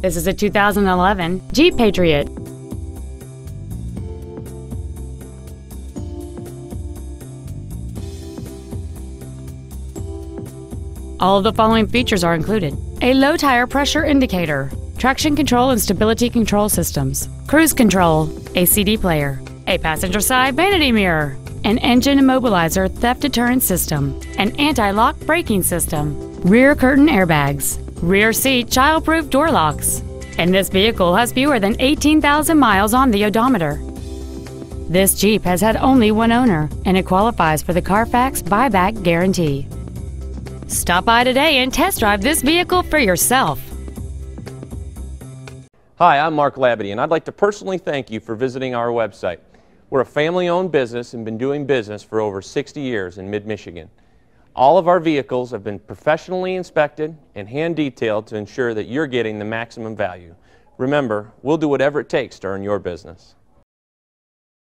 This is a 2011 Jeep Patriot. All of the following features are included. A low tire pressure indicator, traction control and stability control systems, cruise control, a CD player, a passenger side vanity mirror, an engine immobilizer theft deterrent system, an anti-lock braking system, rear curtain airbags, rear seat child-proof door locks, and this vehicle has fewer than 18,000 miles on the odometer. This Jeep has had only one owner, and it qualifies for the Carfax buyback guarantee. Stop by today and test drive this vehicle for yourself. Hi, I'm Mark Labadie, and I'd like to personally thank you for visiting our website. We're a family-owned business and been doing business for over 60 years in mid-Michigan. All of our vehicles have been professionally inspected and hand-detailed to ensure that you're getting the maximum value. Remember, we'll do whatever it takes to earn your business.